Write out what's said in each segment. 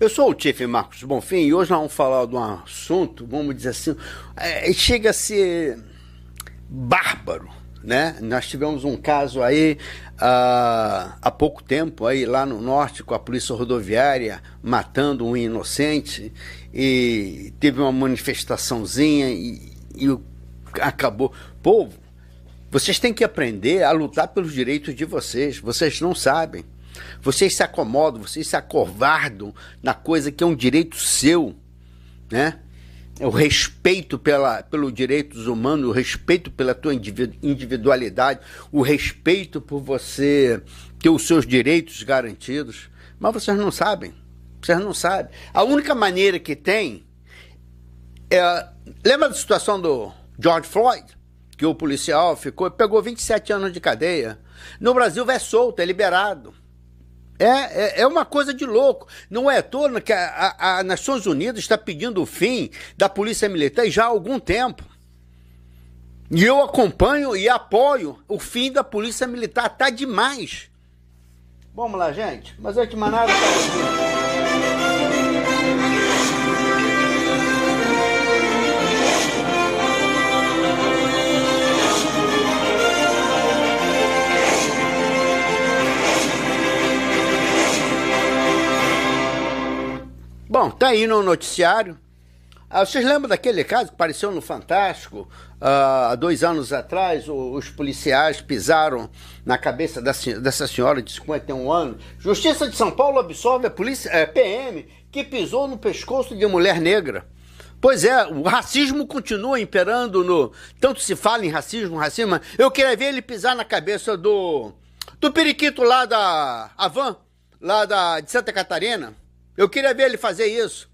Eu sou o Tiff Marcos Bonfim e hoje nós vamos falar de um assunto, vamos dizer assim, é, chega a ser bárbaro, né? Nós tivemos um caso aí uh, há pouco tempo aí lá no norte com a polícia rodoviária matando um inocente e teve uma manifestaçãozinha e, e acabou. Povo, vocês têm que aprender a lutar pelos direitos de vocês. Vocês não sabem. Vocês se acomodam, vocês se acovardam na coisa que é um direito seu, né? É o respeito pela, pelo direitos humanos, o respeito pela tua individualidade, o respeito por você ter os seus direitos garantidos. Mas vocês não sabem. Vocês não sabem. A única maneira que tem é. Lembra da situação do George Floyd? Que o policial ficou, pegou 27 anos de cadeia. No Brasil vai solto, é liberado. É, é, é, uma coisa de louco. Não é à toa que a, a, a Nações Unidas está pedindo o fim da Polícia Militar já há algum tempo. E eu acompanho e apoio o fim da Polícia Militar. Tá demais. Vamos lá, gente. Mas antes de mais nada. Bom, tá aí no noticiário. Ah, vocês lembram daquele caso que apareceu no Fantástico? Ah, há dois anos atrás, os policiais pisaram na cabeça dessa senhora de 51 anos. Justiça de São Paulo absolve a polícia, é, PM que pisou no pescoço de mulher negra. Pois é, o racismo continua imperando no. Tanto se fala em racismo, racismo. Eu queria ver ele pisar na cabeça do. do periquito lá da Avan, lá da, de Santa Catarina. Eu queria ver ele fazer isso.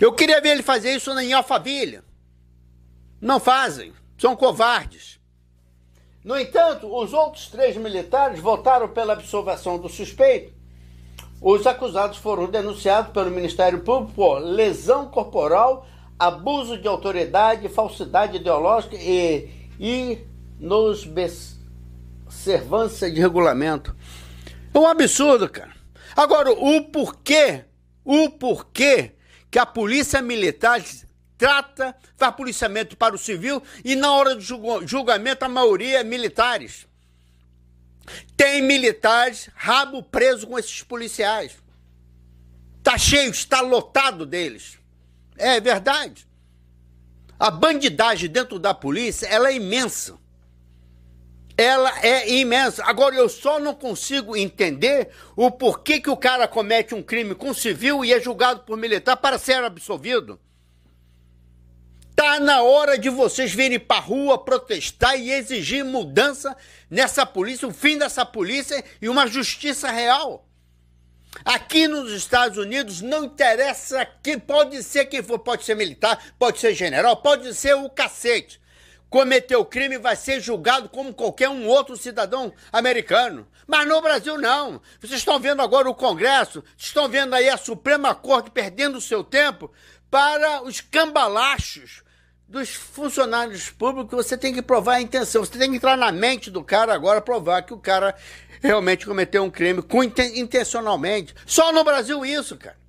Eu queria ver ele fazer isso em Alphaville. Não fazem, são covardes. No entanto, os outros três militares votaram pela absolvação do suspeito. Os acusados foram denunciados pelo Ministério Público por lesão corporal, abuso de autoridade, falsidade ideológica e inobservância de regulamento. É um absurdo, cara. Agora, o porquê, o porquê que a polícia militar trata, faz policiamento para o civil e na hora do julgamento a maioria é militares. Tem militares rabo preso com esses policiais. Tá cheio, está lotado deles. É verdade. A bandidagem dentro da polícia, ela é imensa ela é imensa. Agora, eu só não consigo entender o porquê que o cara comete um crime com civil e é julgado por militar para ser absolvido. Tá na hora de vocês virem para rua protestar e exigir mudança nessa polícia, o fim dessa polícia e uma justiça real. Aqui nos Estados Unidos não interessa que pode ser quem for, pode ser militar, pode ser general, pode ser o cacete cometeu crime vai ser julgado como qualquer um outro cidadão americano. Mas no Brasil não. Vocês estão vendo agora o Congresso, estão vendo aí a Suprema Corte perdendo o seu tempo para os cambalachos dos funcionários públicos. Você tem que provar a intenção, você tem que entrar na mente do cara agora provar que o cara realmente cometeu um crime intencionalmente. Só no Brasil isso, cara.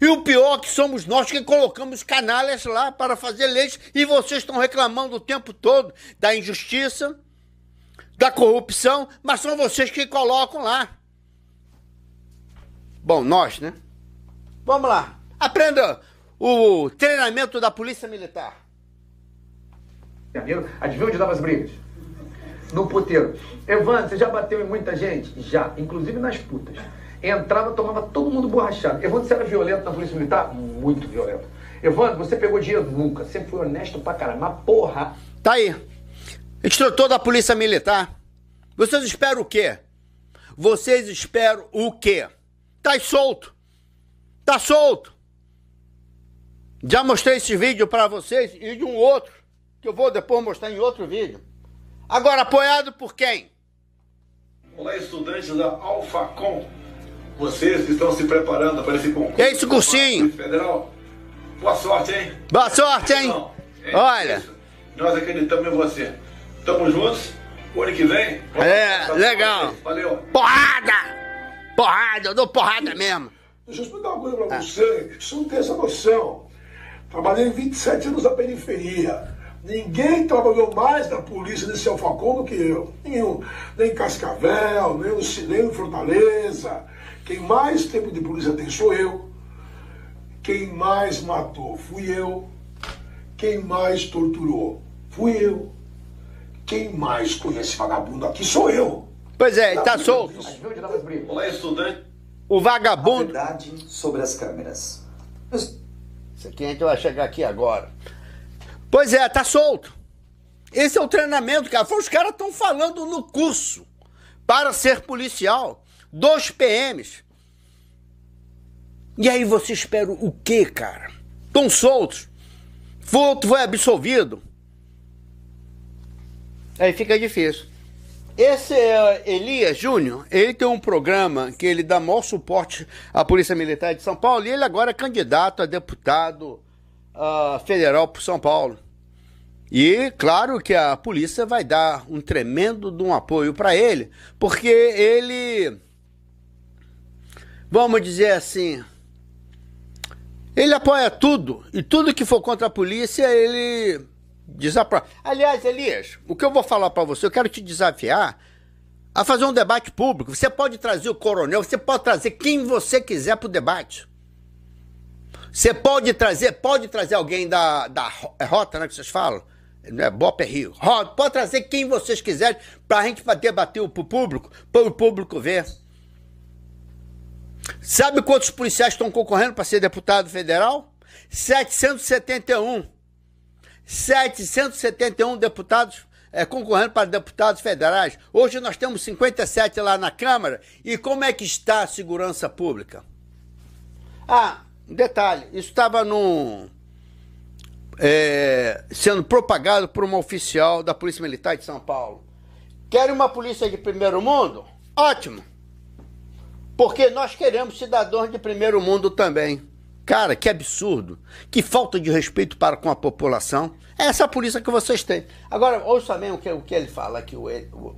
E o pior é que somos nós que colocamos canalhas lá para fazer leis e vocês estão reclamando o tempo todo da injustiça, da corrupção, mas são vocês que colocam lá. Bom, nós, né? Vamos lá. Aprenda o treinamento da Polícia Militar. Adivinha onde dava as brigas? No puteiro. Evandro, você já bateu em muita gente? Já, inclusive nas putas entrava, tomava todo mundo borrachado. Evandro, você era violento na polícia militar? Muito violento. Evandro, você pegou dinheiro? Nunca. Sempre foi honesto pra caramba. Mas porra. Tá aí. Instrutor da polícia militar. Vocês esperam o quê? Vocês esperam o quê? Tá solto. Tá solto. Já mostrei esse vídeo para vocês e de um outro, que eu vou depois mostrar em outro vídeo. Agora, apoiado por quem? Olá, estudantes da Alfacom. Vocês que estão se preparando para esse concurso. É esse cursinho. Federal. Boa sorte, hein? Boa sorte, hein? Não, é Olha. isso. Nós acreditamos em você. Tamo juntos. O ano que vem. vamos É, legal. Valeu. Porrada! Porrada, eu dou porrada mesmo. Deixa eu explicar uma coisa pra você. Você não tem essa noção. Trabalhei 27 anos na periferia. Ninguém trabalhou mais na polícia nesse Alfacom do que eu. Nenhum. Nem em Cascavel, nem Ci- nem Fortaleza. Quem mais tempo de polícia tem sou eu. Quem mais matou fui eu. Quem mais torturou fui eu. Quem mais conhece vagabundo aqui sou eu. Pois é, tá solto. Olá, estudante. O A vagabundo. verdade sobre as câmeras. Isso aqui a gente vai chegar aqui agora. Pois é, tá solto. Esse é o treinamento, cara. Os caras estão falando no curso para ser policial. Dois PMs. E aí você espera o quê, cara? Estão soltos. Outro foi absolvido. Aí fica difícil. Esse é Elias Júnior, ele tem um programa que ele dá maior suporte à Polícia Militar de São Paulo e ele agora é candidato a deputado ah, federal por São Paulo. E claro que a polícia vai dar um tremendo de um apoio para ele, porque ele, vamos dizer assim, ele apoia tudo e tudo que for contra a polícia ele desaprova. Aliás, Elias, o que eu vou falar para você, eu quero te desafiar a fazer um debate público. Você pode trazer o coronel, você pode trazer quem você quiser para o debate. Você pode trazer, pode trazer alguém da, da é rota, né, que vocês falam? Não é Bop é Rio. Pode trazer quem vocês quiserem para a gente debater o público, para o público ver. Sabe quantos policiais estão concorrendo para ser deputado federal? 771. 771 deputados é, concorrendo para deputados federais. Hoje nós temos 57 lá na Câmara. E como é que está a segurança pública? Ah, um detalhe, isso estava num. É, sendo propagado por uma oficial da Polícia Militar de São Paulo. Quer uma polícia de primeiro mundo? Ótimo! Porque nós queremos cidadãos de primeiro mundo também. Cara, que absurdo. Que falta de respeito para com a população. É essa a polícia que vocês têm. Agora, ouça mesmo o que, o que ele fala aqui. O, o,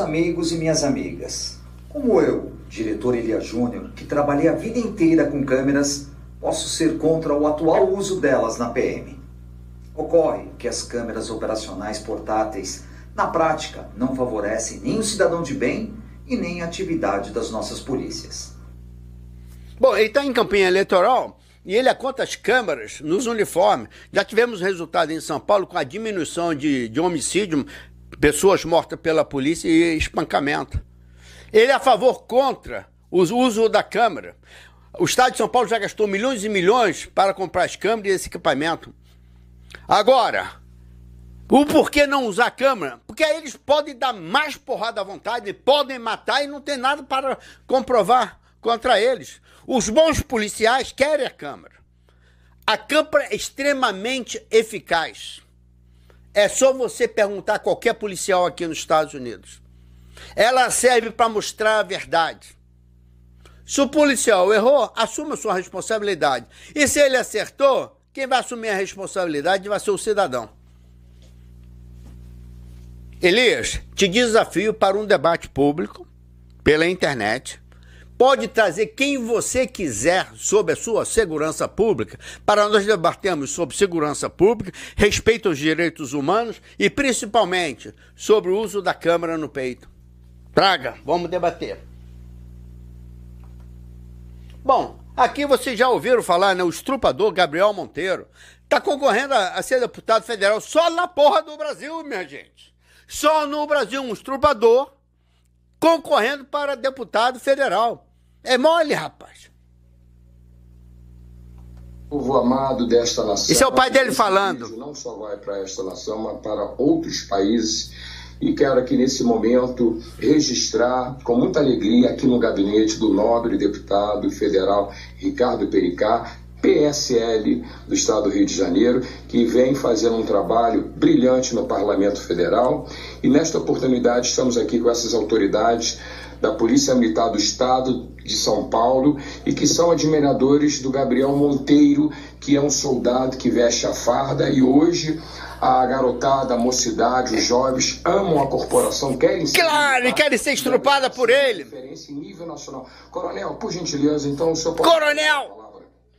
amigos e minhas amigas, como eu, diretor Elia Júnior, que trabalhei a vida inteira com câmeras, posso ser contra o atual uso delas na PM. Ocorre que as câmeras operacionais portáteis, na prática, não favorecem nem o cidadão de bem e nem a atividade das nossas polícias. Bom, ele está em campanha eleitoral e ele aconta as câmaras nos uniformes. Já tivemos resultado em São Paulo com a diminuição de, de homicídio, pessoas mortas pela polícia e espancamento. Ele é a favor contra o uso da câmera. O Estado de São Paulo já gastou milhões e milhões para comprar as câmeras e esse equipamento. Agora, o porquê não usar câmera? Porque aí eles podem dar mais porrada à vontade, podem matar e não tem nada para comprovar contra eles. Os bons policiais querem a câmera. A câmera é extremamente eficaz. É só você perguntar a qualquer policial aqui nos Estados Unidos. Ela serve para mostrar a verdade. Se o policial errou, assuma sua responsabilidade. E se ele acertou, quem vai assumir a responsabilidade vai ser o cidadão. Elias, te desafio para um debate público pela internet. Pode trazer quem você quiser sobre a sua segurança pública para nós debatermos sobre segurança pública, respeito aos direitos humanos e principalmente sobre o uso da câmera no peito. Traga, vamos debater. Bom, aqui vocês já ouviram falar, né? O estrupador Gabriel Monteiro está concorrendo a, a ser deputado federal só na porra do Brasil, minha gente. Só no Brasil, um estrupador concorrendo para deputado federal. É mole, rapaz. povo amado desta nação. Isso é o pai dele falando. Não só vai para esta nação, mas para outros países e quero aqui nesse momento registrar com muita alegria aqui no gabinete do nobre deputado federal Ricardo Pericá, PSL do Estado do Rio de Janeiro, que vem fazendo um trabalho brilhante no Parlamento Federal. E nesta oportunidade estamos aqui com essas autoridades da Polícia Militar do Estado de São Paulo e que são admiradores do Gabriel Monteiro, que é um soldado que veste a farda e hoje a garotada, a mocidade, os jovens amam a corporação, querem ser. Claro, e querem ser estrupada por ele. Em nível nacional. Coronel, por gentileza, então o senhor pode. Coronel!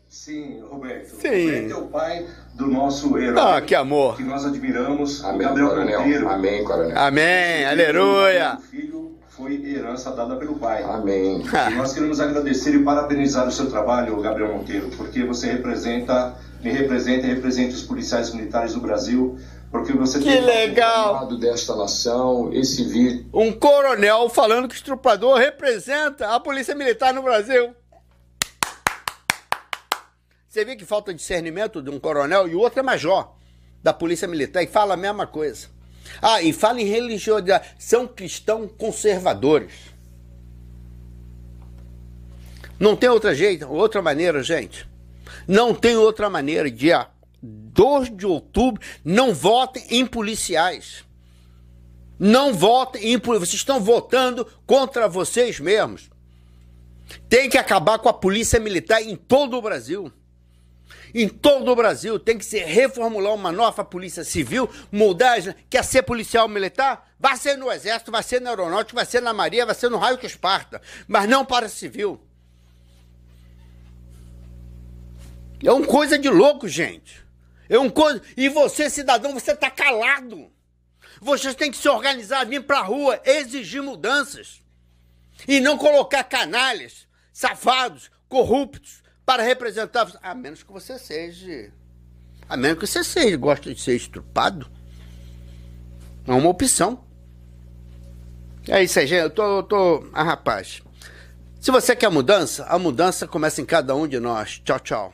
Sim, Roberto. Sim. Roberto é o pai do nosso herói. Ah, que amor. Que nós admiramos, Amém, Gabriel coronel. Monteiro. Amém, coronel. Amém, aleluia. Filho foi herança dada pelo pai. Amém. E nós queremos agradecer e parabenizar o seu trabalho, Gabriel Monteiro, porque você representa, me representa e representa os policiais militares do Brasil. Porque você que tem legal desta nação, esse vídeo. Um coronel falando que o estrupador representa a polícia militar no Brasil. Você vê que falta discernimento de um coronel e o outro é major da Polícia Militar e fala a mesma coisa. Ah, e fala em religiosidade. São cristãos conservadores. Não tem outra jeito, outra maneira, gente. Não tem outra maneira. Dia 2 de outubro, não votem em policiais. Não votem em policiais. Vocês estão votando contra vocês mesmos. Tem que acabar com a polícia militar em todo o Brasil em todo o Brasil. Tem que se reformular uma nova polícia civil, mudar. Quer ser policial militar? Vai ser no Exército, vai ser na Aeronáutica, vai ser na Maria, vai ser no raio que esparta. Mas não para civil. É uma coisa de louco, gente. É um coisa. E você, cidadão, você está calado. Vocês têm que se organizar, vir para a rua, exigir mudanças. E não colocar canalhas, safados, corruptos, para representar. A menos que você seja. A menos que você seja, gosta de ser estrupado. É uma opção. É isso aí, gente. Eu tô. Eu tô... Ah, rapaz. Se você quer mudança, a mudança começa em cada um de nós. Tchau, tchau.